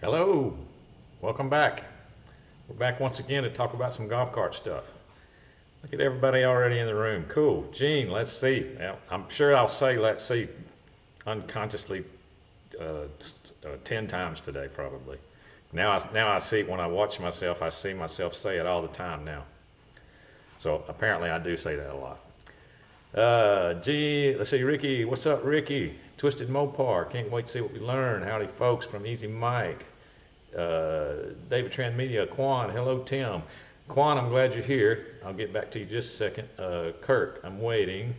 Hello, welcome back. We're back once again to talk about some golf cart stuff. Look at everybody already in the room. Cool. Gene, let's see. Now, I'm sure I'll say let's see unconsciously uh, uh, 10 times today, probably. Now I, now I see, when I watch myself, I see myself say it all the time now. So apparently I do say that a lot. Uh, gee, let's see, Ricky, what's up, Ricky? Twisted Mopar, can't wait to see what we learn. Howdy, folks, from Easy Mike. Uh, David Transmedia, Quan, hello, Tim. Quan, I'm glad you're here. I'll get back to you just a second. Uh, Kirk, I'm waiting.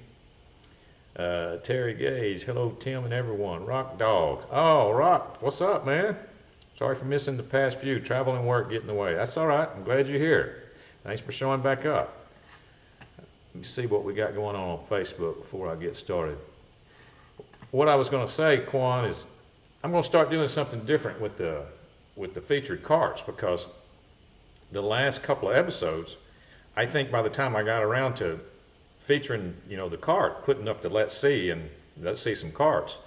Uh, Terry Gage, hello, Tim and everyone. Rock Dog, oh, Rock, what's up, man? Sorry for missing the past few. Travel and work getting in the way. That's all right. I'm glad you're here. Thanks for showing back up. Let me see what we got going on on Facebook before I get started. What I was going to say, Quan, is I'm going to start doing something different with the with the featured carts because the last couple of episodes, I think by the time I got around to featuring, you know, the cart, putting up the let's see and let's see some carts,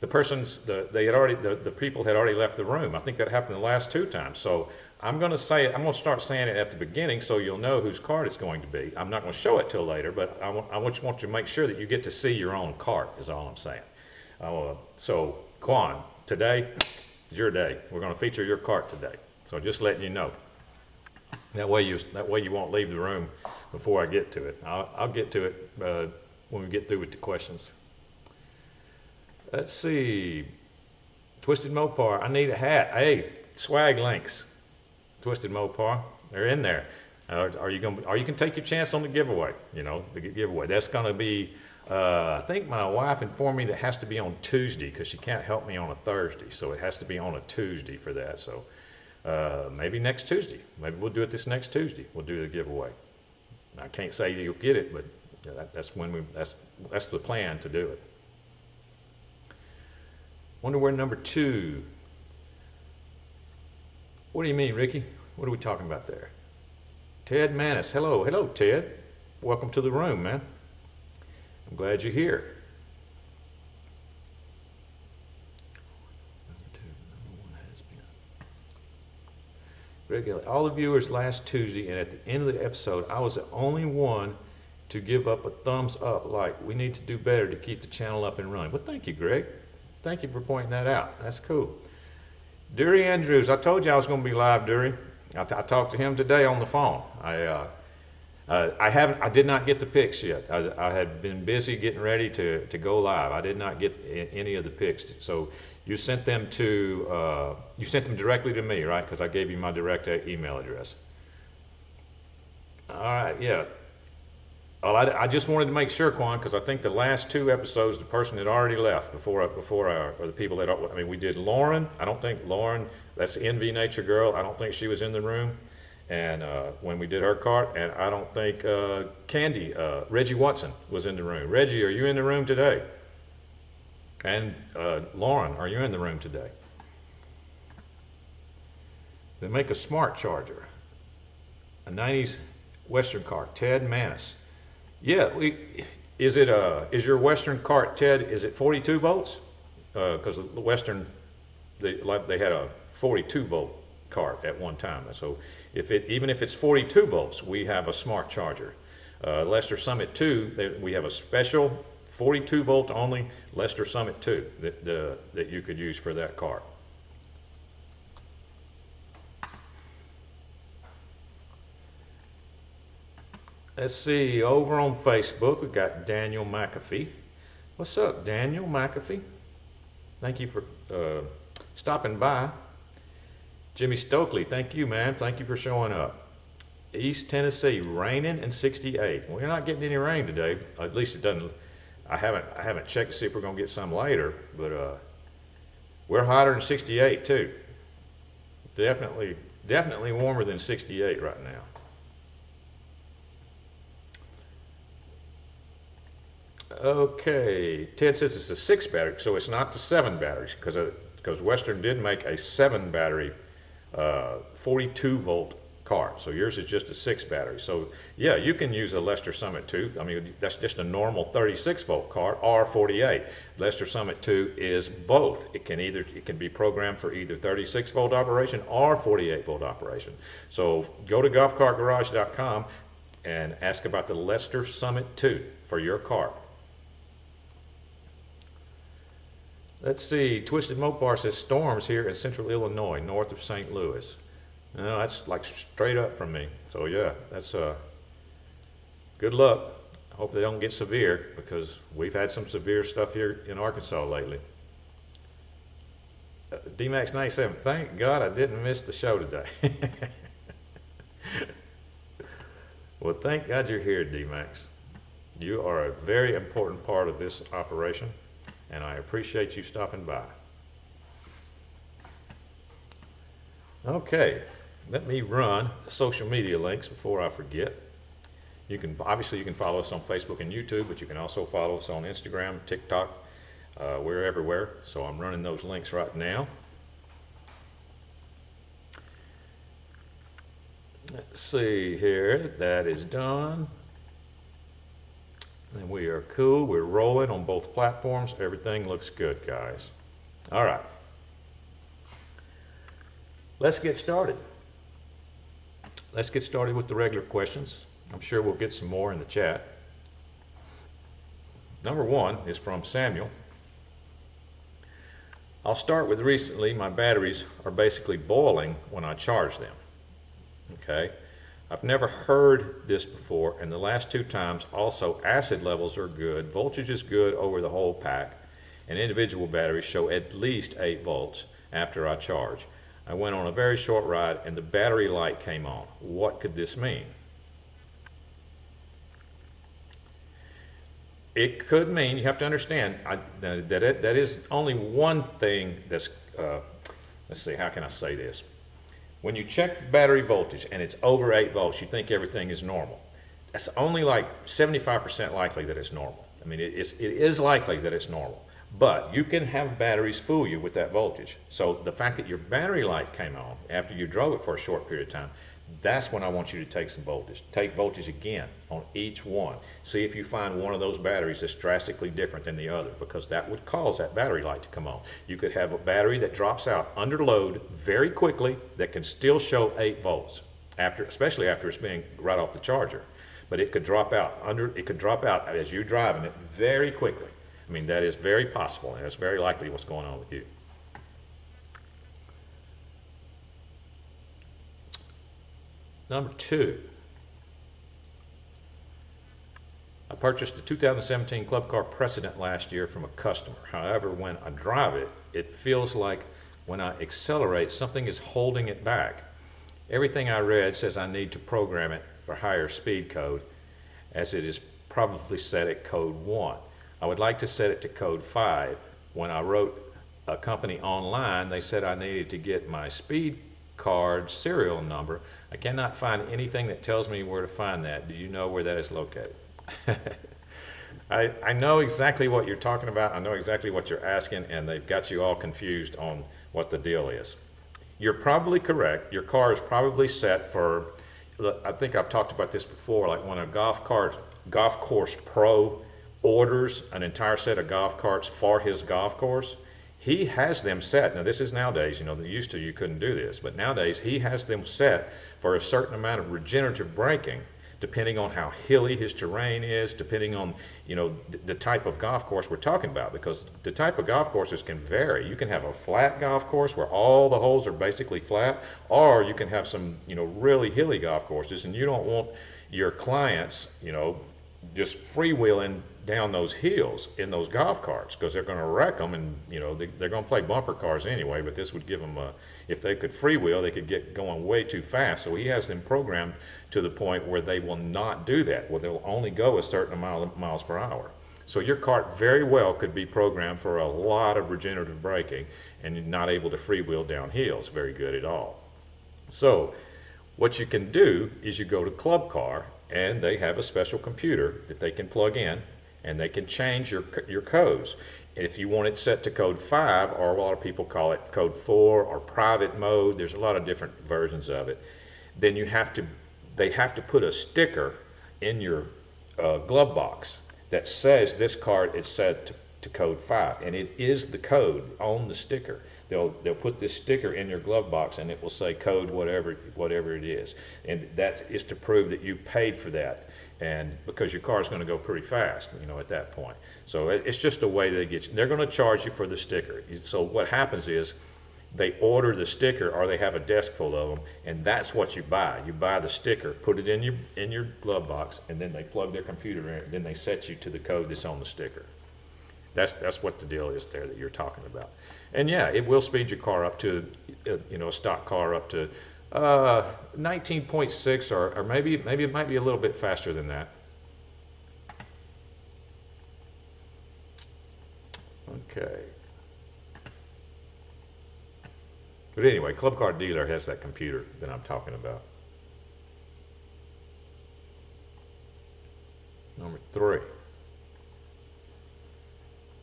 the persons, the, they had already, the, the people had already left the room. I think that happened the last two times. So I'm going to say it, I'm going to start saying it at the beginning so you'll know whose card it's going to be. I'm not going to show it till later, but I want, I want you to make sure that you get to see your own card, is all I'm saying. Uh, so, Quan, today is your day. We're going to feature your cart today. So just letting you know. That way you, that way you won't leave the room before I get to it. I'll, I'll get to it uh, when we get through with the questions. Let's see. Twisted Mopar, I need a hat. Hey, swag links. Twisted Mopar. They're in there. Uh, are you going? Or you can take your chance on the giveaway. You know, the giveaway. That's going to be. Uh, I think my wife informed me that has to be on Tuesday because she can't help me on a Thursday, so it has to be on a Tuesday for that. So uh, maybe next Tuesday. Maybe we'll do it this next Tuesday. We'll do the giveaway. I can't say you'll get it, but that, that's when we. That's that's the plan to do it. Wonder where number two. What do you mean, Ricky? What are we talking about there? Ted Manis. Hello. Hello, Ted. Welcome to the room, man. I'm glad you're here. Number two, number one has been. Regular. All the viewers last Tuesday and at the end of the episode, I was the only one to give up a thumbs up like we need to do better to keep the channel up and running. Well, thank you, Greg. Thank you for pointing that out. That's cool. Dury Andrews, I told you I was going to be live, Dury. I, talked to him today on the phone. I, uh, uh, I haven't, I did not get the pics yet. I, I, had been busy getting ready to, to go live. I did not get any of the pics. So you sent them to, uh, you sent them directly to me, right? Because I gave you my direct email address. All right, yeah. Well, I, I, just wanted to make sure, Quan, because I think the last two episodes, the person had already left before before our, or the people that I mean, we did Lauren. I don't think Lauren, that's NV Nature girl. I don't think she was in the room, and uh, when we did her cart, and I don't think uh, Candy, uh, Reggie Watson was in the room. Reggie, are you in the room today? And uh, Lauren, are you in the room today? They make a smart charger, a 90s Western cart, Ted Manis. Yeah, we, is it uh is your Western cart, Ted? Is it 42 volts? Because uh, the Western, they like they had a 42 volt cart at one time. So if it even if it's 42 volts, we have a smart charger. Uh, Lester Summit 2, we have a special 42 volt only Lester Summit 2 that uh, that you could use for that cart. Let's see, over on Facebook, we've got Daniel McAfee. What's up, Daniel McAfee? Thank you for uh, stopping by. Jimmy Stokely, thank you, man. Thank you for showing up. East Tennessee, raining and 68. We're not getting any rain today. At least it doesn't. I haven't. I haven't checked to see if we're gonna get some later, but uh, we're hotter than 68 too. Definitely, definitely warmer than 68 right now. Okay, Ted says it's a six battery, so it's not the seven batteries because because Western did make a seven battery, uh, 42 volt car. So yours is just a six battery. So yeah, you can use a Lester Summit 2. I mean, that's just a normal 36 volt car or 48. Lester Summit 2 is both. It can either it can be programmed for either 36 volt operation or 48 volt operation. So go to golfcartgarage.com and ask about the Lester Summit 2 for your cart. Let's see, Twisted Mopar says storms here in central Illinois, north of St. Louis. No, that's like straight up from me. So yeah, that's uh, good luck. I hope they don't get severe because we've had some severe stuff here in Arkansas lately. Uh, DMAX 97, thank God I didn't miss the show today. well, thank God you're here, DMAX. You are a very important part of this operation and I appreciate you stopping by. Okay, let me run the social media links before I forget. You can obviously you can follow us on Facebook and YouTube, but you can also follow us on Instagram, TikTok. Uh, we're everywhere, so I'm running those links right now. Let's see here. That is done. And we are cool. We're rolling on both platforms. Everything looks good, guys. All right. Let's get started. Let's get started with the regular questions. I'm sure we'll get some more in the chat. Number one is from Samuel. I'll start with recently, my batteries are basically boiling when I charge them. Okay. I've never heard this before, and the last two times also acid levels are good, voltage is good over the whole pack, and individual batteries show at least 8 volts after I charge. I went on a very short ride and the battery light came on. What could this mean? It could mean, you have to understand, I, that, it, that is only one thing that's, uh, let's see, how can I say this? When you check battery voltage and it's over 8 volts, you think everything is normal. That's only like 75% likely that it's normal. I mean, it is, it is likely that it's normal. But you can have batteries fool you with that voltage. So the fact that your battery light came on after you drove it for a short period of time that's when I want you to take some voltage. Take voltage again on each one. See if you find one of those batteries that's drastically different than the other because that would cause that battery light to come on. You could have a battery that drops out under load very quickly that can still show 8 volts, after, especially after it's being right off the charger. But it could drop out under it could drop out as you're driving it very quickly. I mean that is very possible and it's very likely what's going on with you. Number two, I purchased a 2017 Club Car Precedent last year from a customer. However, when I drive it, it feels like when I accelerate, something is holding it back. Everything I read says I need to program it for higher speed code, as it is probably set at code 1. I would like to set it to code 5. When I wrote a company online, they said I needed to get my speed card serial number. I cannot find anything that tells me where to find that. Do you know where that is located? I, I know exactly what you're talking about. I know exactly what you're asking, and they've got you all confused on what the deal is. You're probably correct. Your car is probably set for, I think I've talked about this before, like when a golf cart, golf course pro orders an entire set of golf carts for his golf course, he has them set. Now, this is nowadays, you know, they used to you couldn't do this, but nowadays he has them set for a certain amount of regenerative braking, depending on how hilly his terrain is, depending on, you know, the, the type of golf course we're talking about, because the type of golf courses can vary. You can have a flat golf course where all the holes are basically flat, or you can have some, you know, really hilly golf courses, and you don't want your clients, you know, just freewheeling down those hills in those golf carts because they're going to wreck them and you know they, are going to play bumper cars anyway but this would give them a if they could freewheel they could get going way too fast. So he has them programmed to the point where they will not do that well they'll only go a certain amount of miles per hour. So your cart very well could be programmed for a lot of regenerative braking and not able to freewheel down hills very good at all. So what you can do is you go to club car and they have a special computer that they can plug in and they can change your, your codes. If you want it set to code 5, or a lot of people call it code 4 or private mode, there's a lot of different versions of it. then you have to, they have to put a sticker in your uh, glove box that says this card is set to, to code five, and it is the code on the sticker. They'll, they'll put this sticker in your glove box and it will say code whatever, whatever it is. And that is to prove that you paid for that. And because your car is going to go pretty fast, you know, at that point. So it, it's just a way they get you. They're going to charge you for the sticker. So what happens is they order the sticker or they have a desk full of them and that's what you buy you buy the sticker put it in your in your glove box and then they plug their computer in then they set you to the code that's on the sticker that's that's what the deal is there that you're talking about and yeah it will speed your car up to uh, you know a stock car up to uh, 19.6 or, or maybe maybe it might be a little bit faster than that okay But anyway, Club Car Dealer has that computer that I'm talking about. Number three.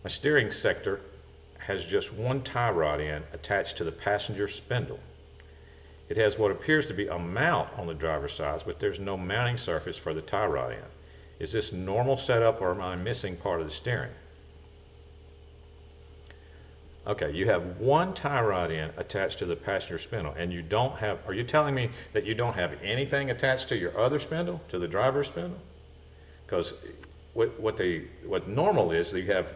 My steering sector has just one tie rod end attached to the passenger spindle. It has what appears to be a mount on the driver's side, but there's no mounting surface for the tie rod end. Is this normal setup or am I missing part of the steering? Okay, you have one tie rod end attached to the passenger spindle, and you don't have, are you telling me that you don't have anything attached to your other spindle, to the driver's spindle? Because what, what, they, what normal is, that you have,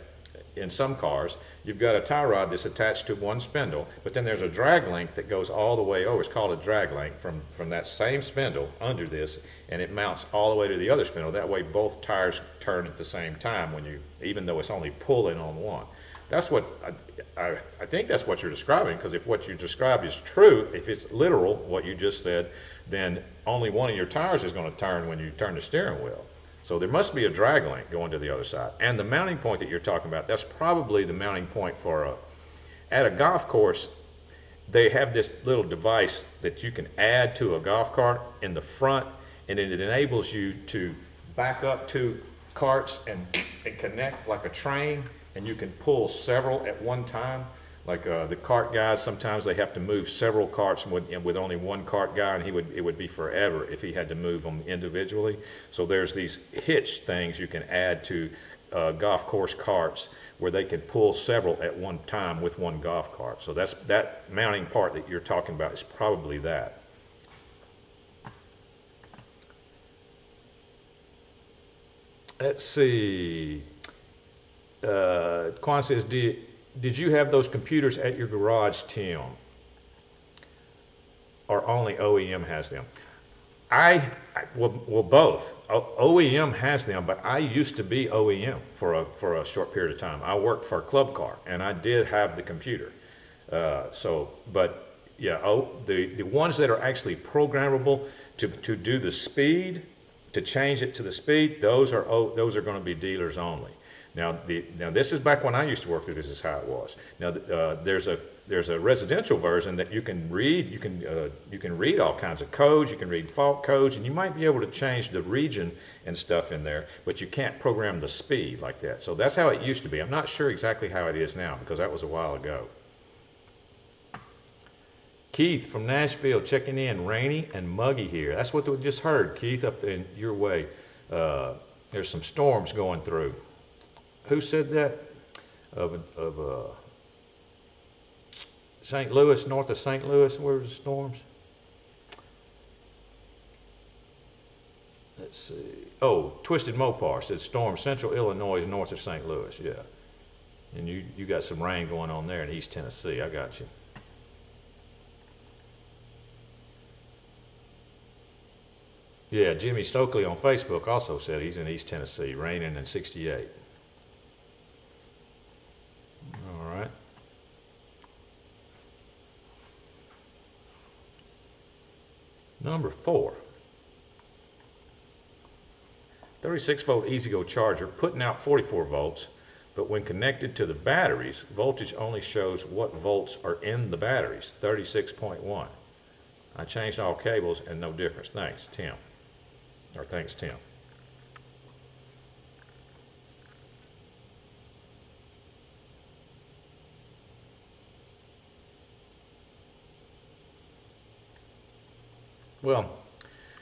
in some cars, you've got a tie rod that's attached to one spindle, but then there's a drag link that goes all the way over. It's called a drag link from, from that same spindle under this, and it mounts all the way to the other spindle. That way both tires turn at the same time when you, even though it's only pulling on one. That's what I, I, I think that's what you're describing because if what you described is true, if it's literal, what you just said, then only one of your tires is going to turn when you turn the steering wheel. So there must be a drag link going to the other side. And the mounting point that you're talking about, that's probably the mounting point for a, at a golf course, they have this little device that you can add to a golf cart in the front and it enables you to back up two carts and, and connect like a train and you can pull several at one time. Like uh, the cart guys, sometimes they have to move several carts with, with only one cart guy, and he would it would be forever if he had to move them individually. So there's these hitch things you can add to uh, golf course carts where they can pull several at one time with one golf cart. So that's that mounting part that you're talking about is probably that. Let's see uh, Quan says, did, did you have those computers at your garage, Tim? Or only OEM has them? I, I well, well, both. O, OEM has them, but I used to be OEM for a, for a short period of time. I worked for Club Car, and I did have the computer. Uh, so, but yeah, oh, the, the ones that are actually programmable to, to do the speed, to change it to the speed, those are, oh, those are going to be dealers only. Now, the, now this is back when I used to work there. This is how it was. Now, uh, there's a there's a residential version that you can read. You can uh, you can read all kinds of codes. You can read fault codes, and you might be able to change the region and stuff in there. But you can't program the speed like that. So that's how it used to be. I'm not sure exactly how it is now because that was a while ago. Keith from Nashville checking in. Rainy and muggy here. That's what we just heard. Keith, up in your way. Uh, there's some storms going through who said that? Of, of uh, St. Louis, north of St. Louis, where was the storms? Let's see. Oh, Twisted Mopar said storm central Illinois north of St. Louis. Yeah. And you, you got some rain going on there in East Tennessee. I got you. Yeah, Jimmy Stokely on Facebook also said he's in East Tennessee, raining in 68. Number four, 36 volt EZ-GO charger putting out 44 volts, but when connected to the batteries, voltage only shows what volts are in the batteries, 36.1. I changed all cables and no difference. Thanks, Tim. Or thanks, Tim. Well,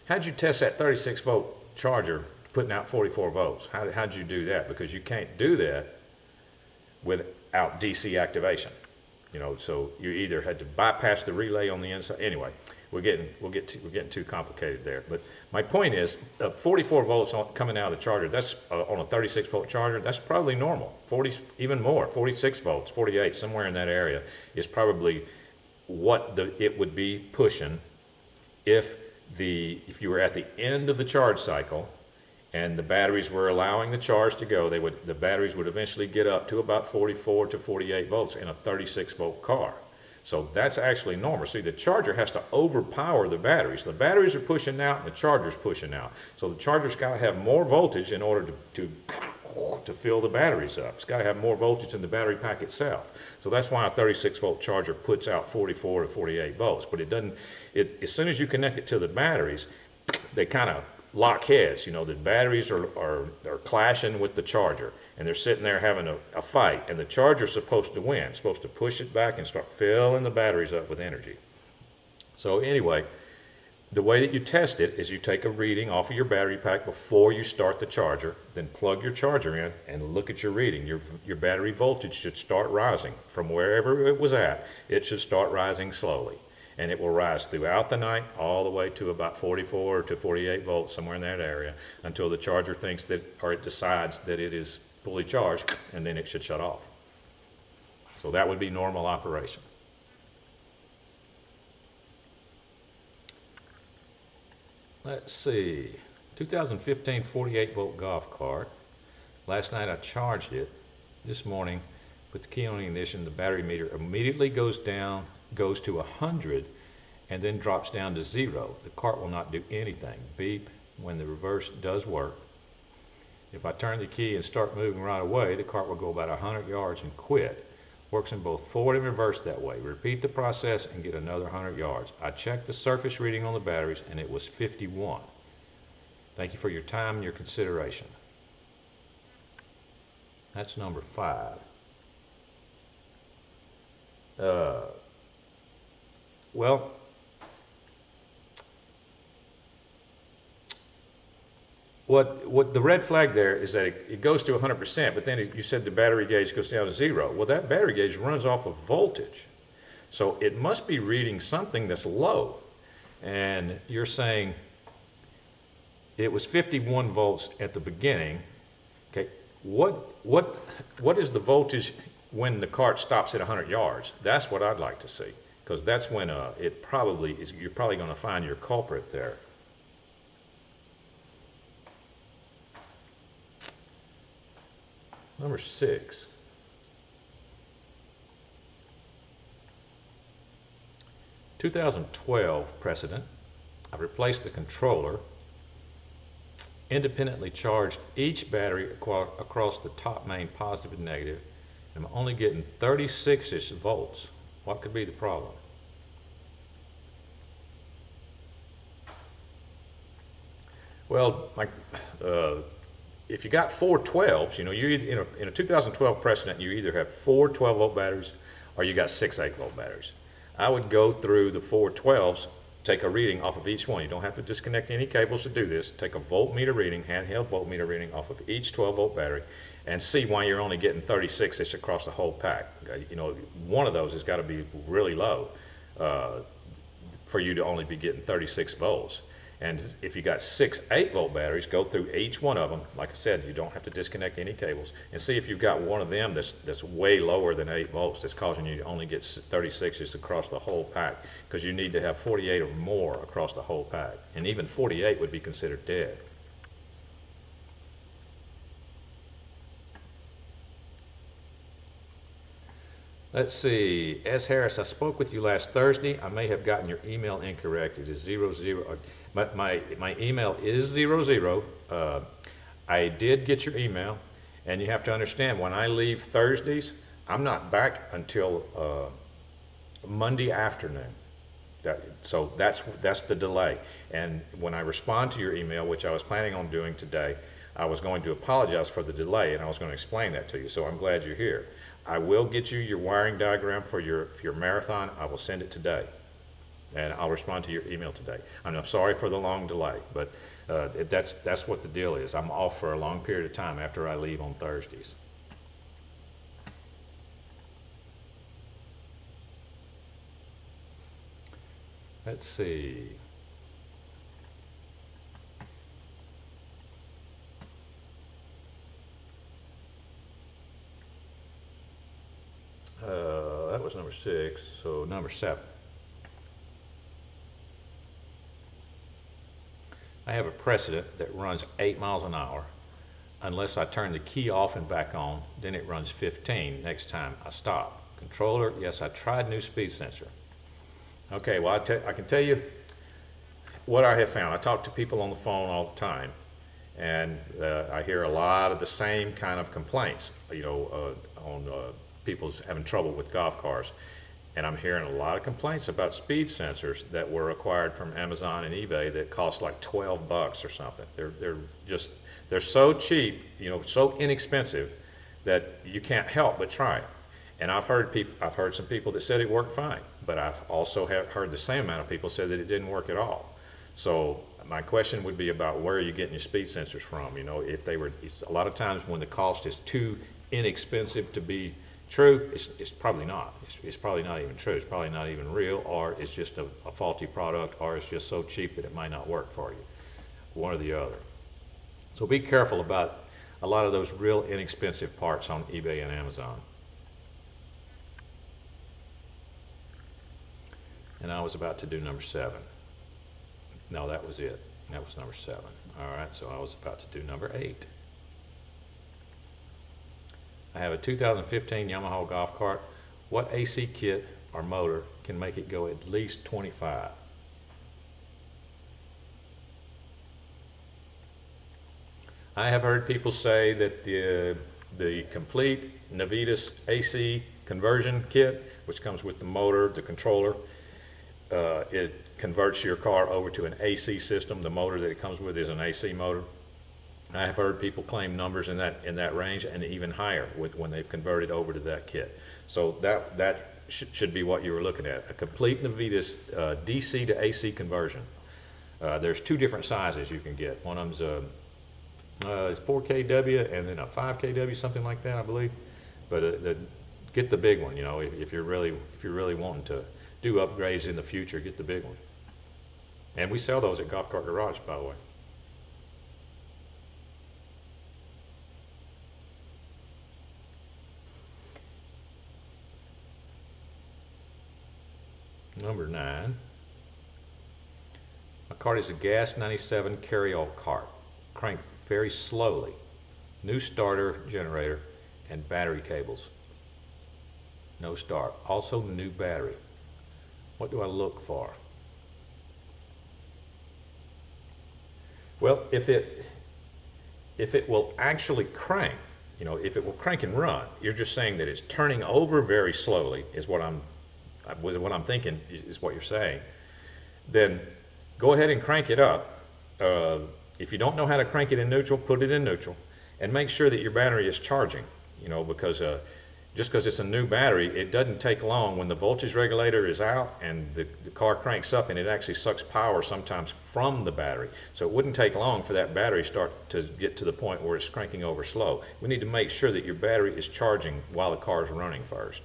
how'd you test that 36 volt charger putting out 44 volts? How, how'd you do that? Because you can't do that without DC activation. You know, so you either had to bypass the relay on the inside. Anyway, we're getting we'll get too, we're getting too complicated there. But my point is, uh, 44 volts on, coming out of the charger. That's uh, on a 36 volt charger. That's probably normal. 40 even more. 46 volts, 48 somewhere in that area is probably what the it would be pushing if the if you were at the end of the charge cycle and the batteries were allowing the charge to go, they would the batteries would eventually get up to about 44 to 48 volts in a 36 volt car. So that's actually normal. See, the charger has to overpower the batteries. The batteries are pushing out, and the charger's pushing out. So the charger's got to have more voltage in order to, to to fill the batteries up. It's got to have more voltage than the battery pack itself. So that's why a 36 volt charger puts out 44 to 48 volts. But it doesn't. It, as soon as you connect it to the batteries, they kind of lock heads. You know, the batteries are, are, are clashing with the charger and they're sitting there having a, a fight. And the charger's supposed to win, it's supposed to push it back and start filling the batteries up with energy. So, anyway, the way that you test it is you take a reading off of your battery pack before you start the charger, then plug your charger in and look at your reading. Your, your battery voltage should start rising from wherever it was at, it should start rising slowly and it will rise throughout the night all the way to about 44 to 48 volts somewhere in that area until the charger thinks that or it decides that it is fully charged and then it should shut off. So that would be normal operation let's see 2015 48 volt golf cart last night I charged it this morning with the key on the ignition the battery meter immediately goes down goes to 100 and then drops down to zero. The cart will not do anything. Beep when the reverse does work. If I turn the key and start moving right away, the cart will go about 100 yards and quit. Works in both forward and reverse that way. Repeat the process and get another 100 yards. I checked the surface reading on the batteries and it was 51. Thank you for your time and your consideration. That's number five. Uh, well, what what the red flag there is that it, it goes to 100%, but then it, you said the battery gauge goes down to zero. Well, that battery gauge runs off of voltage, so it must be reading something that's low. And you're saying it was 51 volts at the beginning. Okay, what what what is the voltage when the cart stops at 100 yards? That's what I'd like to see because that's when uh, it probably is, you're probably going to find your culprit there. Number six. Two thousand twelve precedent. I replaced the controller, independently charged each battery across the top main positive and negative. I'm only getting 36-ish volts. What could be the problem? Well, my, uh, if you got four 12s, you know, you in a, in a 2012 precedent, you either have four 12 volt batteries or you got six 8 volt batteries. I would go through the four 12s, take a reading off of each one. You don't have to disconnect any cables to do this. Take a voltmeter reading, handheld voltmeter reading off of each 12 volt battery and see why you're only getting 36 ish across the whole pack. You know, one of those has got to be really low uh, for you to only be getting 36 volts. And if you got six 8 volt batteries, go through each one of them. Like I said, you don't have to disconnect any cables and see if you've got one of them that's, that's way lower than 8 volts that's causing you to only get 36 just across the whole pack because you need to have 48 or more across the whole pack. And even 48 would be considered dead. Let's see, S. Harris, I spoke with you last Thursday. I may have gotten your email incorrect. It is zero zero. My, my, my email is zero zero. Uh, I did get your email, and you have to understand when I leave Thursdays, I'm not back until uh, Monday afternoon. That, so that's that's the delay. And when I respond to your email, which I was planning on doing today, I was going to apologize for the delay, and I was going to explain that to you. So I'm glad you're here. I will get you your wiring diagram for your, for your marathon. I will send it today. And I'll respond to your email today. I'm sorry for the long delay, but uh, that's, that's what the deal is. I'm off for a long period of time after I leave on Thursdays. Let's see. Uh, that was number six, so number seven. I have a precedent that runs eight miles an hour. Unless I turn the key off and back on, then it runs 15 next time I stop. Controller, yes, I tried new speed sensor. Okay, well, I, I can tell you what I have found. I talk to people on the phone all the time, and uh, I hear a lot of the same kind of complaints, you know, uh, on uh, people's having trouble with golf cars. And I'm hearing a lot of complaints about speed sensors that were acquired from Amazon and eBay that cost like 12 bucks or something. They're, they're just, they're so cheap, you know, so inexpensive that you can't help but try it. And I've heard people, I've heard some people that said it worked fine, but I've also heard the same amount of people say that it didn't work at all. So my question would be about where are you getting your speed sensors from? You know, if they were, a lot of times when the cost is too inexpensive to be true, it's, it's probably not. It's, it's probably not even true. It's probably not even real, or it's just a, a faulty product, or it's just so cheap that it might not work for you. One or the other. So be careful about a lot of those real inexpensive parts on eBay and Amazon. And I was about to do number seven. No, that was it. That was number seven. All right, so I was about to do number eight. I have a 2015 Yamaha golf cart. What AC kit or motor can make it go at least 25? I have heard people say that the, the complete Navitas AC conversion kit, which comes with the motor, the controller, uh, it converts your car over to an AC system. The motor that it comes with is an AC motor. I have heard people claim numbers in that in that range and even higher with when they've converted over to that kit. So that that sh should be what you were looking at: a complete Navitas uh, DC to AC conversion. Uh, there's two different sizes you can get. One of them's a uh, it's 4 kW and then a 5 kW, something like that, I believe. But uh, the, get the big one. You know, if, if you're really if you're really wanting to do upgrades in the future, get the big one. And we sell those at Golf Cart Garage, by the way. Number nine. My cart is a gas 97 carry-all cart, cranked very slowly. New starter generator and battery cables. No start. Also new battery. What do I look for? Well, if it if it will actually crank, you know, if it will crank and run, you're just saying that it's turning over very slowly, is what I'm what I'm thinking is what you're saying. Then go ahead and crank it up. Uh, if you don't know how to crank it in neutral, put it in neutral, and make sure that your battery is charging. You know, because uh, just because it's a new battery, it doesn't take long when the voltage regulator is out and the, the car cranks up and it actually sucks power sometimes from the battery. So it wouldn't take long for that battery start to get to the point where it's cranking over slow. We need to make sure that your battery is charging while the car is running first.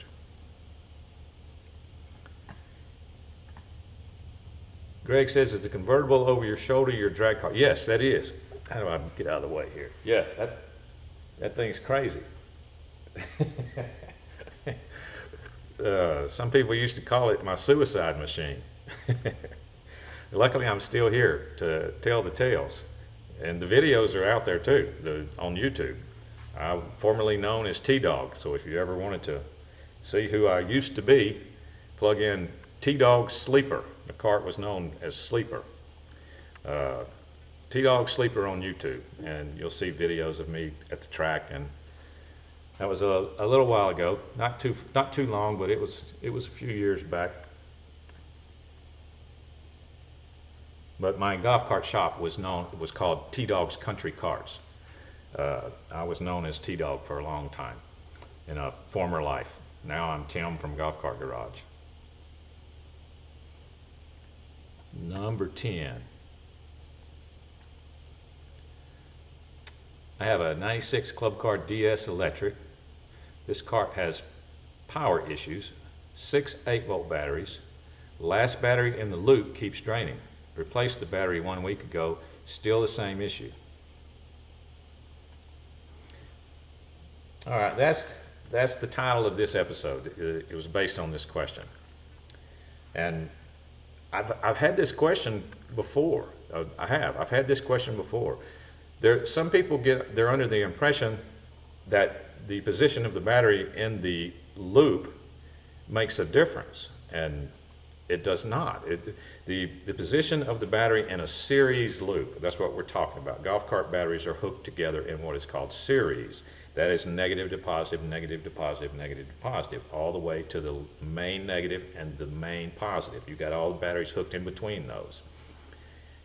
Greg says, is the convertible over your shoulder your drag car? Yes, that is. How do I get out of the way here? Yeah, that, that thing's crazy. uh, some people used to call it my suicide machine. Luckily, I'm still here to tell the tales. And the videos are out there too, the, on YouTube. I'm formerly known as T-Dog, so if you ever wanted to see who I used to be, plug in T-Dog Sleeper. The cart was known as Sleeper. Uh, T-Dog Sleeper on YouTube, and you'll see videos of me at the track and that was a, a little while ago, not too not too long, but it was it was a few years back. But my golf cart shop was known was called T Dog's Country Carts. Uh, I was known as T Dog for a long time in a former life. Now I'm Tim from Golf Cart Garage. Number 10. I have a 96 Club Car DS electric. This cart has power issues, six 8 volt batteries. Last battery in the loop keeps draining. Replaced the battery one week ago, still the same issue. All right, that's that's the title of this episode. It was based on this question, and I've I've had this question before. Uh, I have. I've had this question before. There, some people get they're under the impression that the position of the battery in the loop makes a difference, and it does not. It, the, the position of the battery in a series loop, that's what we're talking about. Golf cart batteries are hooked together in what is called series. That is negative to positive, negative to positive, negative to positive, all the way to the main negative and the main positive. You've got all the batteries hooked in between those.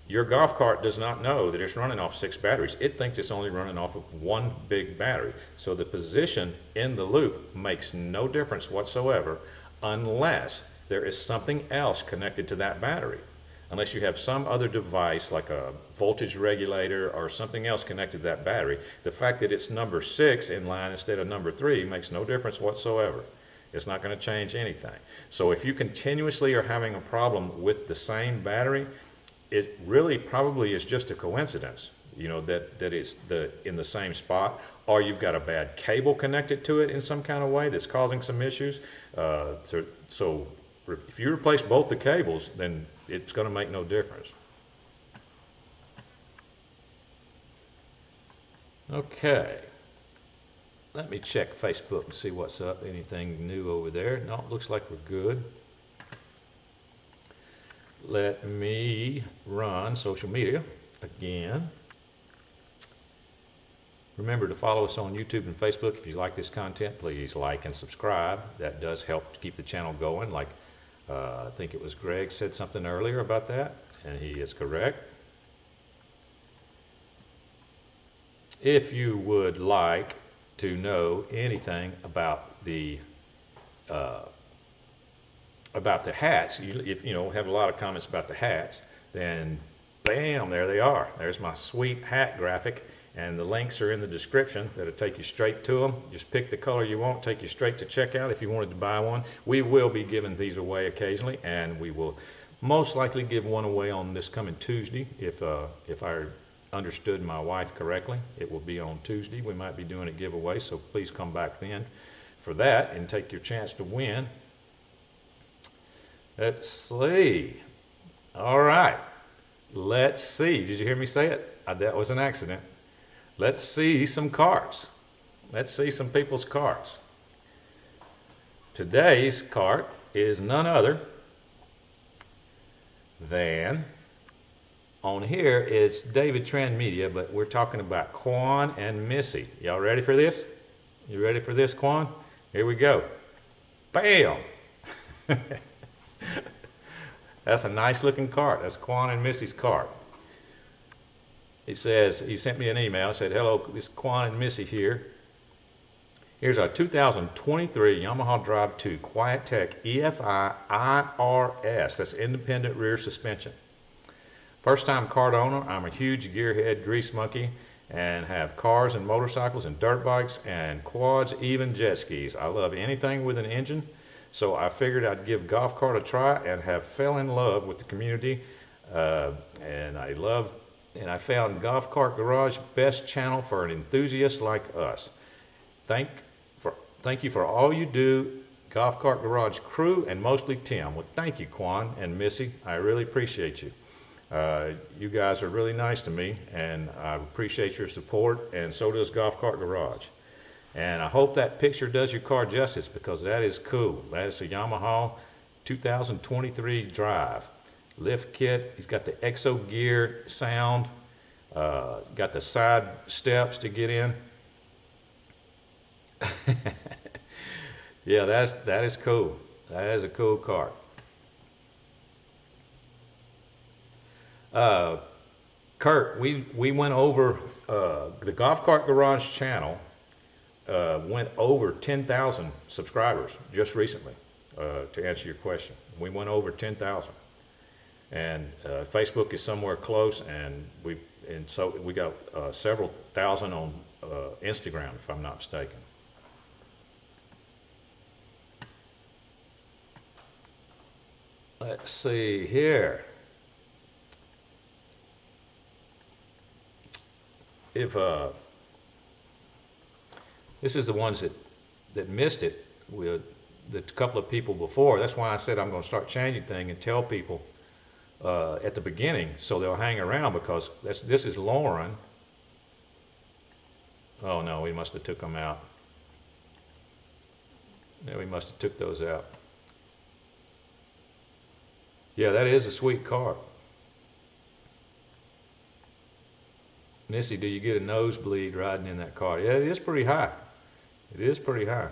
Your golf cart does not know that it's running off six batteries. It thinks it's only running off of one big battery. So the position in the loop makes no difference whatsoever unless there is something else connected to that battery. Unless you have some other device like a voltage regulator or something else connected to that battery, the fact that it's number six in line instead of number three makes no difference whatsoever. It's not going to change anything. So if you continuously are having a problem with the same battery, it really probably is just a coincidence, you know, that, that it's the, in the same spot, or you've got a bad cable connected to it in some kind of way that's causing some issues. Uh, so, so if you replace both the cables, then it's going to make no difference. Okay. Let me check Facebook and see what's up. Anything new over there? No, it looks like we're good. Let me run social media again. Remember to follow us on YouTube and Facebook. If you like this content, please like and subscribe. That does help to keep the channel going, like uh, I think it was Greg said something earlier about that, and he is correct. If you would like to know anything about the uh, about the hats, you, if you know have a lot of comments about the hats, then bam, there they are. There's my sweet hat graphic and the links are in the description that'll take you straight to them. Just pick the color you want, take you straight to checkout if you wanted to buy one. We will be giving these away occasionally, and we will most likely give one away on this coming Tuesday if uh, if I understood my wife correctly. It will be on Tuesday. We might be doing a giveaway, so please come back then for that and take your chance to win. Let's see. All right. Let's see. Did you hear me say it? That was an accident. Let's see some carts. Let's see some people's carts. Today's cart is none other than on here it's David Trend Media, but we're talking about Quan and Missy. Y'all ready for this? You ready for this, Quan? Here we go. Bam! That's a nice looking cart. That's Quan and Missy's cart. He says, he sent me an email, said, hello, this is Quan and Missy here. Here's our 2023 Yamaha Drive 2 QuieTech EFI IRS. That's independent rear suspension. First time cart owner, I'm a huge gearhead grease monkey and have cars and motorcycles and dirt bikes and quads, even jet skis. I love anything with an engine, so I figured I'd give golf cart a try and have fell in love with the community. Uh, and I love and I found Golf Cart Garage best channel for an enthusiast like us. Thank for thank you for all you do, Golf Cart Garage crew, and mostly Tim. Well, thank you, Quan and Missy. I really appreciate you. Uh, you guys are really nice to me, and I appreciate your support, and so does Golf Cart Garage. And I hope that picture does your car justice because that is cool. That is a Yamaha 2023 Drive lift kit. He's got the exo gear sound. Uh, got the side steps to get in. yeah, that's that is cool. That is a cool car. Uh, Kurt, we we went over uh, the Golf Cart Garage channel. Uh, went over 10,000 subscribers just recently. Uh, to answer your question, we went over 10,000. And uh, Facebook is somewhere close, and we and so we got uh, several thousand on uh, Instagram, if I'm not mistaken. Let's see here. If uh, this is the ones that that missed it with the couple of people before. That's why I said I'm going to start changing things and tell people uh, at the beginning so they'll hang around because this, this is Lauren. Oh no, we must have took them out. Yeah, we must have took those out. Yeah, that is a sweet car. Missy, do you get a nosebleed riding in that car? Yeah, it is pretty high. It is pretty high.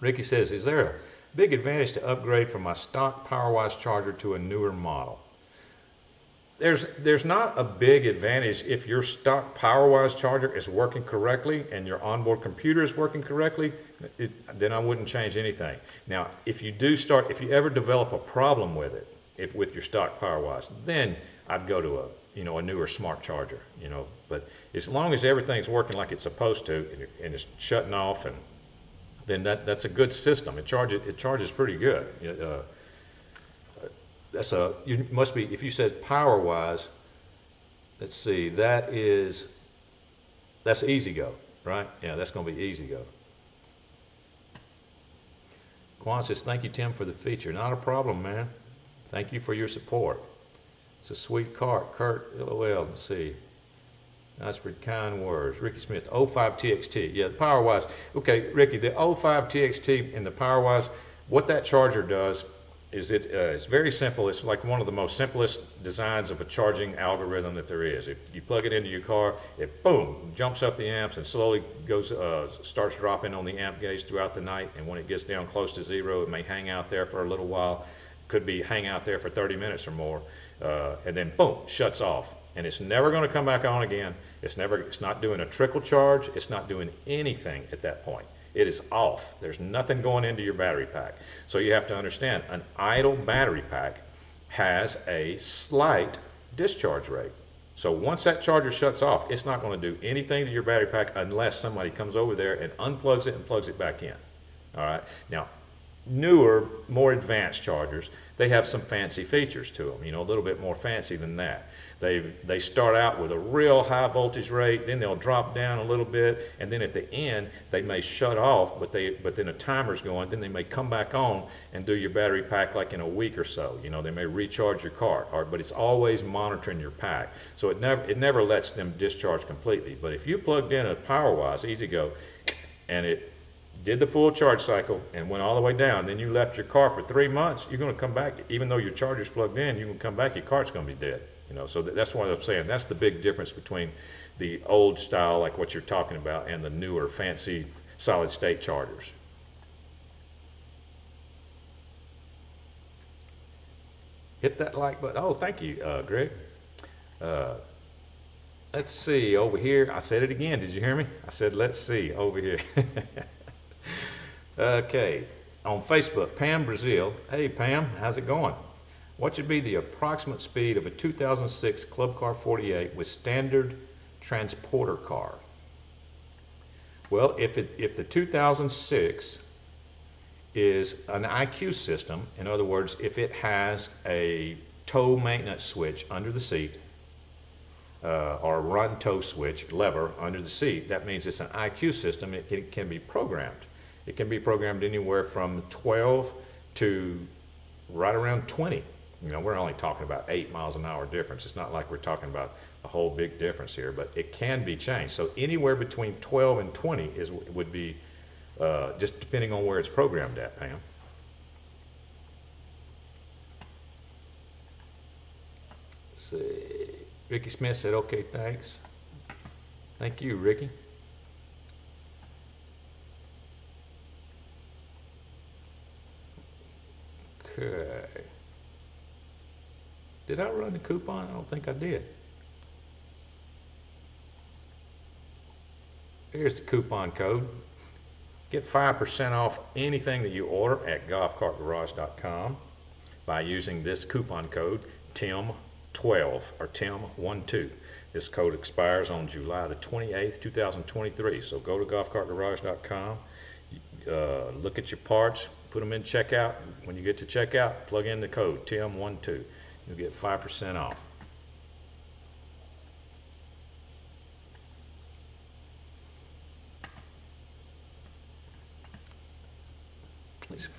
Ricky says, is there a big advantage to upgrade from my stock PowerWise charger to a newer model? There's, there's not a big advantage if your stock PowerWise charger is working correctly and your onboard computer is working correctly, it, then I wouldn't change anything. Now, if you do start, if you ever develop a problem with it, if, with your stock PowerWise, then I'd go to a, you know, a newer smart charger, you know. But as long as everything's working like it's supposed to and, and it's shutting off and then that, that's a good system. It charges, it charges pretty good. Uh, that's a, you must be, if you said power wise, let's see, that is, that's E-Z-GO, right? Yeah, that's going to be E-Z-GO. Quan says, thank you, Tim, for the feature. Not a problem, man. Thank you for your support. It's a sweet cart. Kurt, LOL, let's see. That's for kind words. Ricky Smith, 05 TXT. Yeah, the PowerWise. Okay, Ricky, the 05 TXT and the PowerWise, what that charger does is it, uh, it's very simple. It's like one of the most simplest designs of a charging algorithm that there is. If you plug it into your car, it boom jumps up the amps and slowly goes uh, starts dropping on the amp gauge throughout the night. And when it gets down close to zero, it may hang out there for a little while. Could be hang out there for 30 minutes or more, uh, and then boom shuts off and it's never going to come back on again. It's never, it's not doing a trickle charge. It's not doing anything at that point. It is off. There's nothing going into your battery pack. So you have to understand an idle battery pack has a slight discharge rate. So once that charger shuts off, it's not going to do anything to your battery pack unless somebody comes over there and unplugs it and plugs it back in. All right. Now, newer, more advanced chargers, they have some fancy features to them, you know, a little bit more fancy than that. They, they start out with a real high voltage rate, then they'll drop down a little bit, and then at the end, they may shut off, but, they, but then a timer's going, then they may come back on and do your battery pack like in a week or so. You know, they may recharge your car, or, but it's always monitoring your pack. So it never, it never lets them discharge completely. But if you plugged in a PowerWise E-Z-GO, and it did the full charge cycle and went all the way down, then you left your car for three months, you're going to come back, even though your charger's plugged in, You're going to come back, your car's going to be dead. You know, so that's what I'm saying. That's the big difference between the old style, like what you're talking about, and the newer, fancy solid state chargers. Hit that like button. Oh, thank you, uh, Greg. Uh, let's see over here. I said it again. Did you hear me? I said, let's see over here. okay. On Facebook, Pam Brazil. Hey, Pam, how's it going? What should be the approximate speed of a 2006 Club Car 48 with standard transporter car? Well, if, it, if the 2006 is an IQ system, in other words, if it has a tow maintenance switch under the seat, uh, or run tow switch lever under the seat, that means it's an IQ system. It can, it can be programmed. It can be programmed anywhere from 12 to right around 20. You know, we're only talking about eight miles an hour difference. It's not like we're talking about a whole big difference here, but it can be changed. So anywhere between 12 and 20 is would be uh, just depending on where it's programmed at, Pam. Let's see. Ricky Smith said, okay, thanks. Thank you, Ricky. Okay. Did I run the coupon? I don't think I did. Here's the coupon code. Get 5% off anything that you order at golfcartgarage.com. by using this coupon code TIM12 or TIM12. This code expires on July the 28th, 2023. So go to golfcartgarage.com, uh, look at your parts, put them in checkout. When you get to checkout, plug in the code TIM12. You'll get 5% off.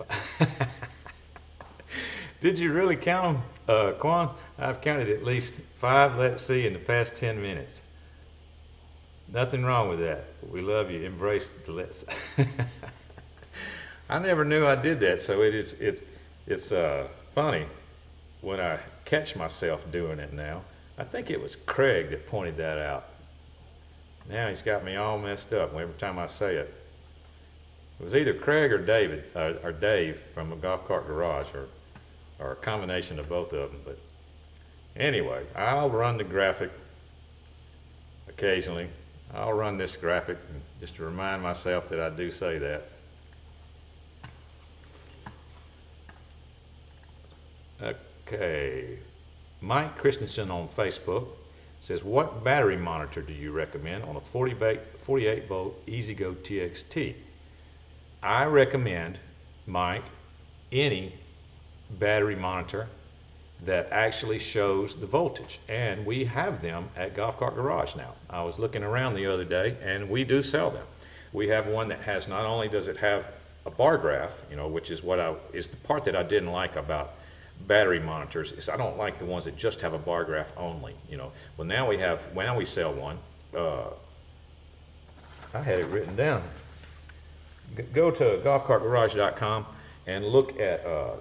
Did you really count them, uh, Quan? I've counted at least five, let's see, in the past 10 minutes. Nothing wrong with that. We love you. Embrace the let's. I never knew I did that, so it is it's it's uh, funny when I catch myself doing it now. I think it was Craig that pointed that out. Now he's got me all messed up every time I say it. It was either Craig or David uh, or Dave from a golf cart garage or or a combination of both of them. But anyway, I'll run the graphic occasionally. I'll run this graphic just to remind myself that I do say that. Okay, Mike Christensen on Facebook says, what battery monitor do you recommend on a 48, 48 volt E-Z-GO TXT? I recommend, Mike, any battery monitor that actually shows the voltage. And we have them at Golf Cart Garage now. I was looking around the other day and we do sell them. We have one that has, not only does it have a bar graph, you know, which is what I, is the part that I didn't like about battery monitors is I don't like the ones that just have a bar graph only, you know. Well, now we have, well, now we sell one. Uh, I had it written down. Go to golfcartgarage.com and look at uh,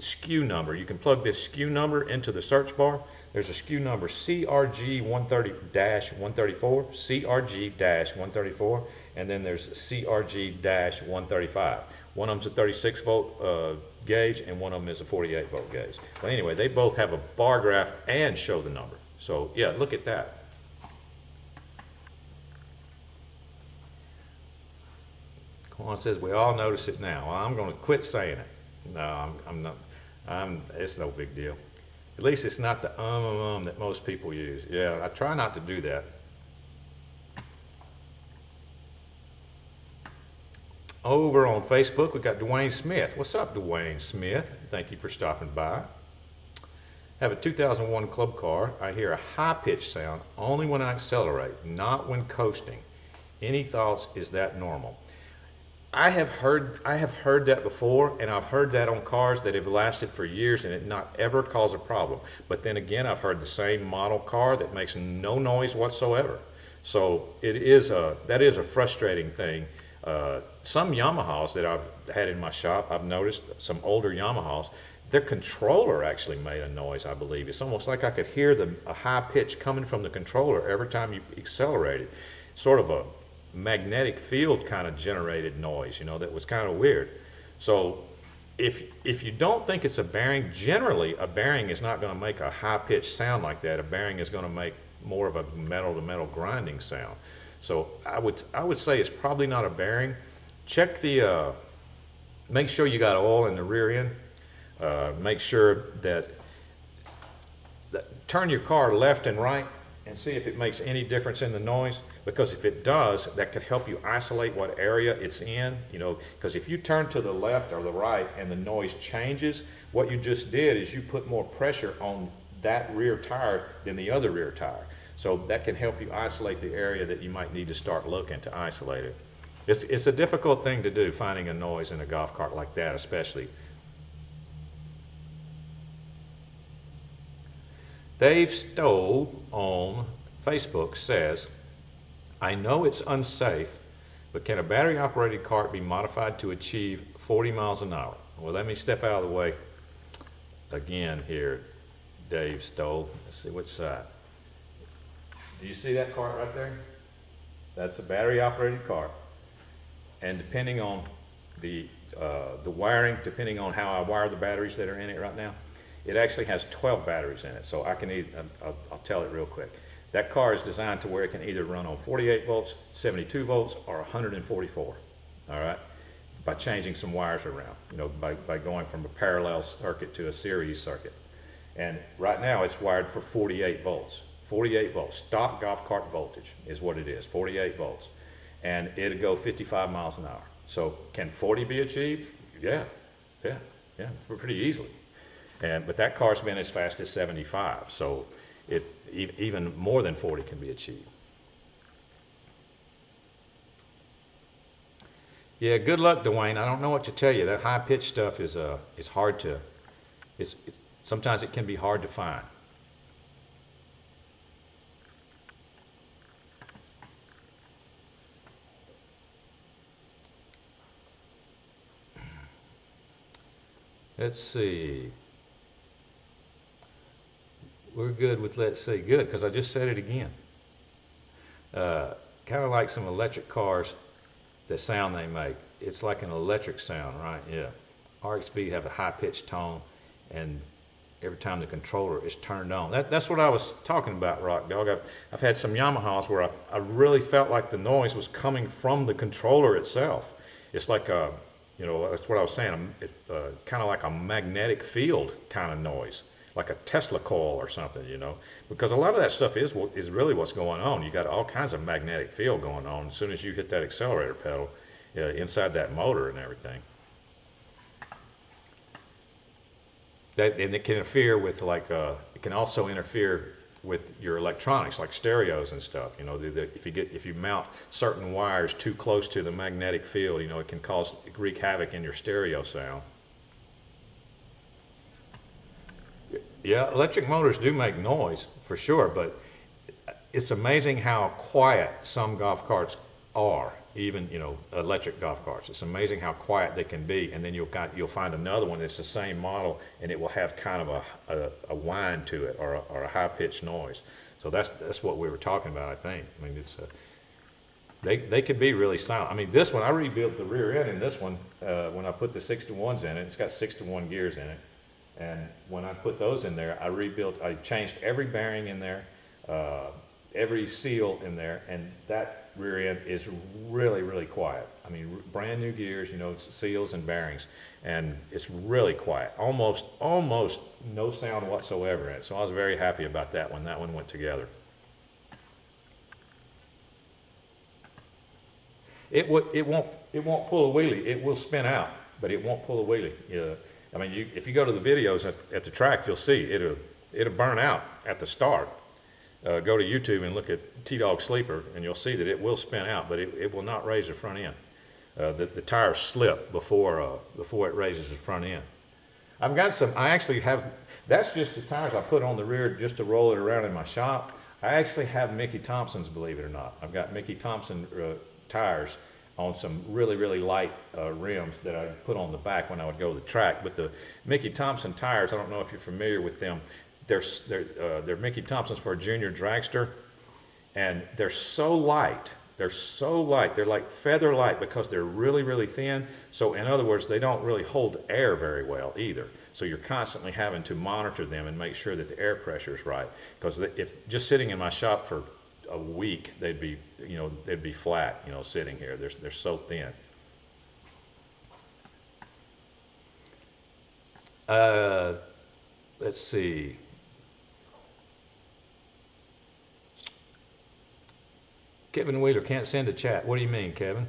SKU number. You can plug this SKU number into the search bar. There's a SKU number CRG130-134, CRG-134, and then there's CRG-135. One of them's a 36 volt uh, gauge and one of them is a 48 volt gauge. But anyway, they both have a bar graph and show the number. So yeah, look at that. Quan says, we all notice it now. Well, I'm going to quit saying it. No, I'm, I'm not. I'm, it's no big deal. At least it's not the um, um, um that most people use. Yeah, I try not to do that. Over on Facebook, we've got Dwayne Smith. What's up, Dwayne Smith? Thank you for stopping by. Have a 2001 club car. I hear a high pitched sound only when I accelerate, not when coasting. Any thoughts? Is that normal? I have heard I have heard that before, and I've heard that on cars that have lasted for years and it not ever caused a problem. But then again, I've heard the same model car that makes no noise whatsoever. So it is a that is a frustrating thing. Uh, some Yamahas that I've had in my shop, I've noticed some older Yamahas, their controller actually made a noise. I believe it's almost like I could hear the a high pitch coming from the controller every time you accelerated. Sort of a magnetic field kind of generated noise, you know, that was kind of weird. So if, if you don't think it's a bearing, generally a bearing is not going to make a high pitched sound like that. A bearing is going to make more of a metal to metal grinding sound. So I would, I would say it's probably not a bearing. Check the, uh, make sure you got oil in the rear end. Uh, make sure that, that turn your car left and right and see if it makes any difference in the noise because if it does that could help you isolate what area it's in you know because if you turn to the left or the right and the noise changes what you just did is you put more pressure on that rear tire than the other rear tire so that can help you isolate the area that you might need to start looking to isolate it it's, it's a difficult thing to do finding a noise in a golf cart like that especially Dave Stoll on Facebook says, I know it's unsafe, but can a battery operated cart be modified to achieve 40 miles an hour? Well, let me step out of the way again here, Dave Stoll. Let's see which side. Do you see that cart right there? That's a battery operated cart. And depending on the, uh, the wiring, depending on how I wire the batteries that are in it right now, it actually has 12 batteries in it, so I can either, I'll, I'll tell it real quick. That car is designed to where it can either run on 48 volts, 72 volts, or 144. All right. by changing some wires around, you know, by, by going from a parallel circuit to a series circuit. And right now it's wired for 48 volts. 48 volts, stock golf cart voltage is what it is, 48 volts. And it'll go 55 miles an hour. So can 40 be achieved? Yeah, yeah, yeah, pretty easily. And, but that car's been as fast as 75, so it, e- even more than 40 can be achieved. Yeah, good luck, Dwayne. I don't know what to tell you. That high pitch stuff is uh, is hard to. It's, it's sometimes it can be hard to find. Let's see. We're good with let's see. Good, because I just said it again. Uh, kind of like some electric cars, the sound they make. It's like an electric sound, right? Yeah. RXV have a high pitched tone, and every time the controller is turned on. That, that's what I was talking about, Rock Dog. I've, I've had some Yamahas where I, I really felt like the noise was coming from the controller itself. It's like a, you know, that's what I was saying, uh, kind of like a magnetic field kind of noise, like a Tesla coil or something, you know, because a lot of that stuff is is really what's going on. You got all kinds of magnetic field going on as soon as you hit that accelerator pedal uh, inside that motor and everything. That, and it can interfere with like uh, it can also interfere with your electronics like stereos and stuff you know the, the, if you get if you mount certain wires too close to the magnetic field you know it can cause wreak havoc in your stereo sound. Yeah electric motors do make noise for sure but it's amazing how quiet some golf carts are even you know electric golf carts. It's amazing how quiet they can be, and then you'll got, you'll find another one that's the same model, and it will have kind of a a, a whine to it or a, or a high pitched noise. So that's that's what we were talking about. I think. I mean, it's a, they they could be really silent. I mean, this one I rebuilt the rear end in this one uh, when I put the six to ones in it. It's got six to one gears in it, and when I put those in there, I rebuilt. I changed every bearing in there. Uh, every seal in there, and that rear end is really, really quiet. I mean, brand new gears, you know, seals and bearings, and it's really quiet. Almost, almost no sound whatsoever in it. So I was very happy about that when that one went together. It it won't, it won't pull a wheelie. It will spin out, but it won't pull a wheelie. Yeah. I mean, you, if you go to the videos at, at the track, you'll see it'll, it'll burn out at the start uh, go to YouTube and look at T-Dog Sleeper, and you'll see that it will spin out, but it, it will not raise the front end. Uh, the, the tires slip before, uh, before it raises the front end. I've got some, I actually have, that's just the tires I put on the rear just to roll it around in my shop. I actually have Mickey Thompson's, believe it or not. I've got Mickey Thompson uh, tires on some really, really light uh, rims that I put on the back when I would go to the track. But the Mickey Thompson tires, I don't know if you're familiar with them, they're, they're, uh, they're Mickey Thompson's for a junior dragster, and they're so light. They're so light. They're like feather light because they're really, really thin. So, in other words, they don't really hold air very well either. So, you're constantly having to monitor them and make sure that the air pressure is right. Because if just sitting in my shop for a week, they'd be, you know, they'd be flat, you know, sitting here. They're, they're so thin. Uh, let's see. Kevin Wheeler can't send a chat. What do you mean, Kevin?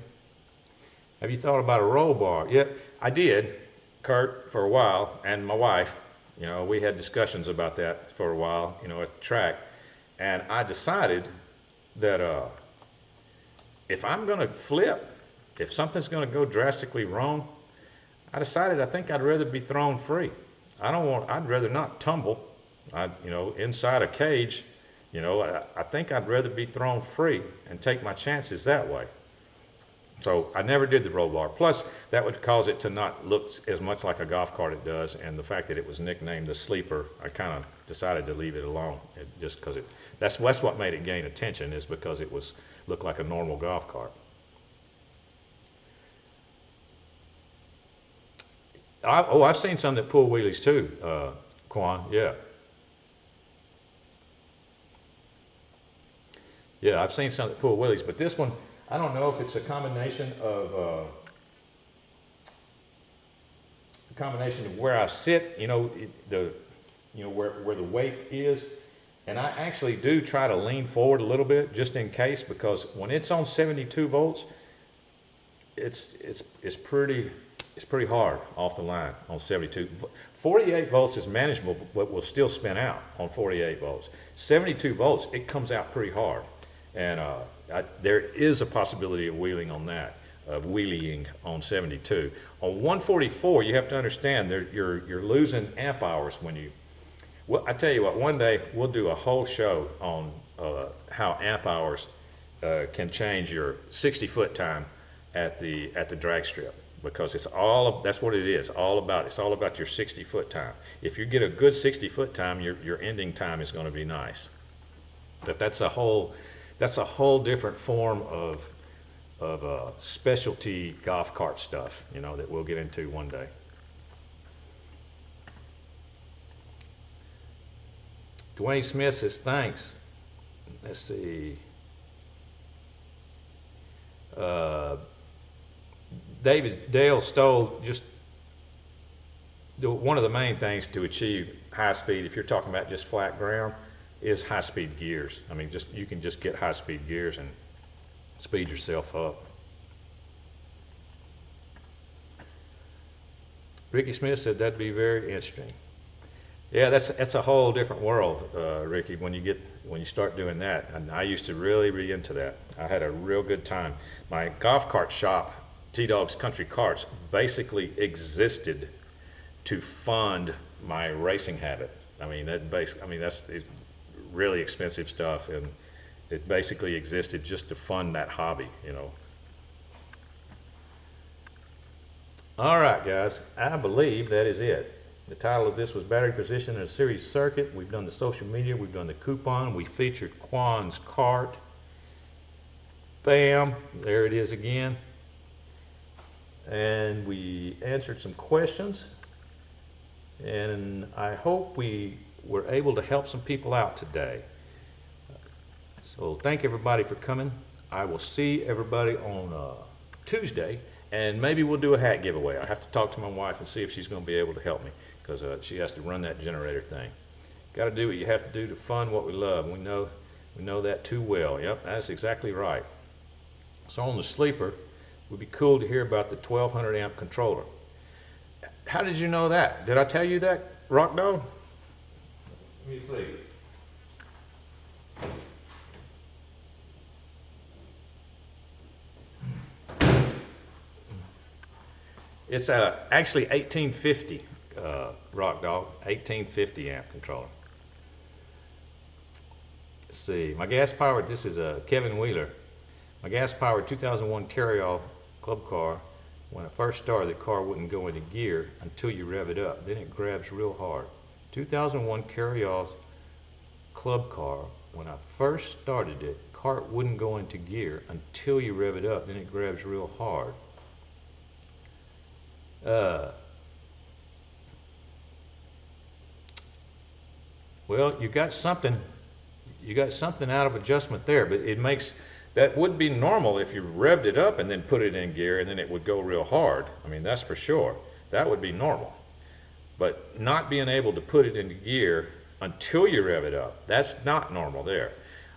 Have you thought about a roll bar? Yeah, I did, Kurt, for a while, and my wife. You know, we had discussions about that for a while, you know, at the track. And I decided that uh, if I'm going to flip, if something's going to go drastically wrong, I decided I think I'd rather be thrown free. I don't want, I'd rather not tumble, I, you know, inside a cage you know, I, I think I'd rather be thrown free and take my chances that way. So I never did the roll bar. Plus, that would cause it to not look as much like a golf cart it does, and the fact that it was nicknamed the sleeper, I kind of decided to leave it alone. It, just because it that's that's what made it gain attention is because it was looked like a normal golf cart. I, oh, I've seen some that pull wheelies too, uh, Quan. Yeah. Yeah, I've seen some that pull wheelies, but this one, I don't know if it's a combination of, uh, a combination of where I sit, you know, it, the, you know, where, where the weight is. And I actually do try to lean forward a little bit just in case because when it's on 72 volts, it's, it's, it's pretty, it's pretty hard off the line on 72. 48 volts is manageable, but will still spin out on 48 volts. 72 volts, it comes out pretty hard. And uh, I, there is a possibility of wheeling on that, of wheeling on 72. On 144, you have to understand that you're, you're losing amp hours when you, well, I tell you what, one day we'll do a whole show on uh, how amp hours uh, can change your 60 foot time at the, at the drag strip. Because it's all that's what it is all about it's all about your 60 foot time. If you get a good 60 foot time your, your ending time is going to be nice. But that's a whole that's a whole different form of of uh, specialty golf cart stuff, you know, that we'll get into one day. Dwayne Smith says thanks. Let's see. Uh, David Dale Stoll just one of the main things to achieve high speed, if you're talking about just flat ground, is high speed gears. I mean, just you can just get high speed gears and speed yourself up. Ricky Smith said that'd be very interesting. Yeah, that's that's a whole different world, uh, Ricky. When you get when you start doing that, and I used to really be into that. I had a real good time. My golf cart shop, T Dogs Country Carts, basically existed to fund my racing habit. I mean that base. I mean that's really expensive stuff, and it basically existed just to fund that hobby, you know. All right, guys, I believe that is it. The title of this was Battery Position in a Series Circuit. We've done the social media, we've done the coupon, we featured Quan's cart. Bam, there it is again. And we answered some questions. And I hope we were able to help some people out today. So thank everybody for coming. I will see everybody on uh, Tuesday, and maybe we'll do a hat giveaway. I have to talk to my wife and see if she's going to be able to help me because uh, she has to run that generator thing. Got to do what you have to do to fund what we love. We know we know that too well. Yep, that's exactly right. So on the sleeper, it would be cool to hear about the 1200 amp controller. How did you know that? Did I tell you that, Rock Dog? Let me see. It's uh, actually 1850 uh, Rock Dog, 1850 amp controller. Let's see, my gas powered, this is a Kevin Wheeler. My gas powered 2001 Carryall club car, when I first started, the car wouldn't go into gear until you rev it up. Then it grabs real hard. 2001 Carryall's club car, when I first started it, cart wouldn't go into gear until you rev it up, then it grabs real hard. Uh, well, you got something, you got something out of adjustment there, but it makes, that would be normal if you revved it up and then put it in gear and then it would go real hard. I mean, that's for sure. That would be normal. But not being able to put it into gear until you rev it up, that's not normal there.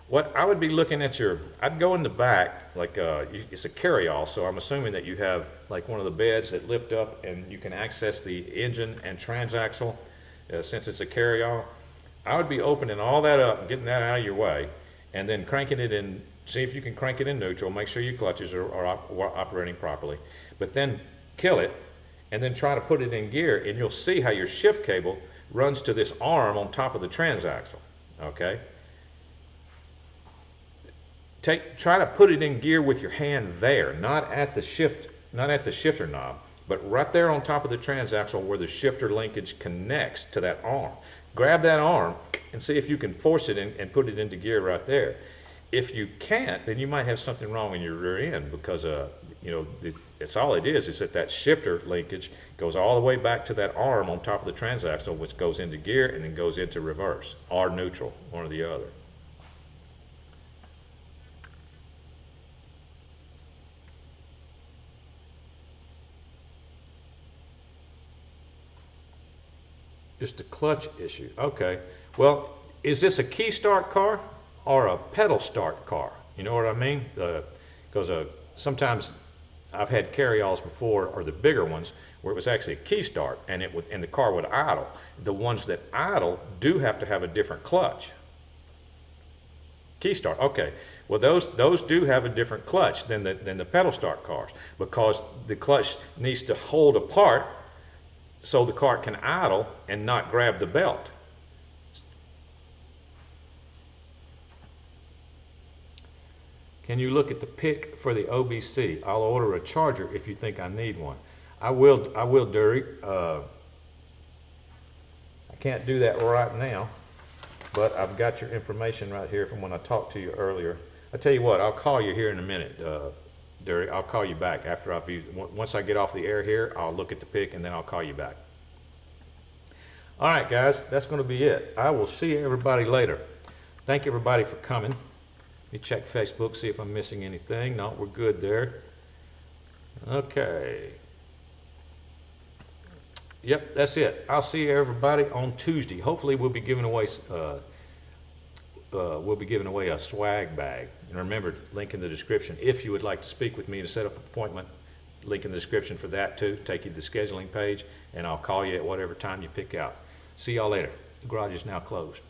What I would be looking at your, I'd go in the back, like uh, it's a carryall, so I'm assuming that you have like one of the beds that lift up and you can access the engine and transaxle uh, since it's a carryall. I would be opening all that up and getting that out of your way and then cranking it in, see if you can crank it in neutral, make sure your clutches are, are, op are operating properly, but then kill it and then try to put it in gear and you'll see how your shift cable runs to this arm on top of the transaxle, okay? Take, try to put it in gear with your hand there, not at the shift, not at the shifter knob, but right there on top of the transaxle where the shifter linkage connects to that arm. Grab that arm and see if you can force it in, and put it into gear right there. If you can't, then you might have something wrong in your rear end because uh, you know, it, it's all it is, is that that shifter linkage goes all the way back to that arm on top of the transaxle, which goes into gear and then goes into reverse, or neutral, one or the other. Just a clutch issue. Okay. Well, is this a key start car or a pedal start car? You know what I mean? Because uh, sometimes I've had carryalls before, or the bigger ones, where it was actually a key start, and it would, and the car would idle. The ones that idle do have to have a different clutch. Key start. Okay. Well, those those do have a different clutch than the than the pedal start cars because the clutch needs to hold apart so the car can idle and not grab the belt. Can you look at the pick for the OBC? I'll order a charger if you think I need one. I will, I will, Dury. Uh, I can't do that right now, but I've got your information right here from when I talked to you earlier. I tell you what, I'll call you here in a minute, uh, Dury. I'll call you back after I've used. Once I get off the air here, I'll look at the pick and then I'll call you back. All right, guys, that's going to be it. I will see everybody later. Thank everybody for coming. Let me check Facebook, see if I'm missing anything. No, we're good there. Okay. Yep, that's it. I'll see everybody on Tuesday. Hopefully, we'll be giving away uh, uh, we'll be giving away a swag bag. And remember, link in the description. If you would like to speak with me to set up an appointment, link in the description for that too. Take you to the scheduling page, and I'll call you at whatever time you pick out. See y'all later. The garage is now closed.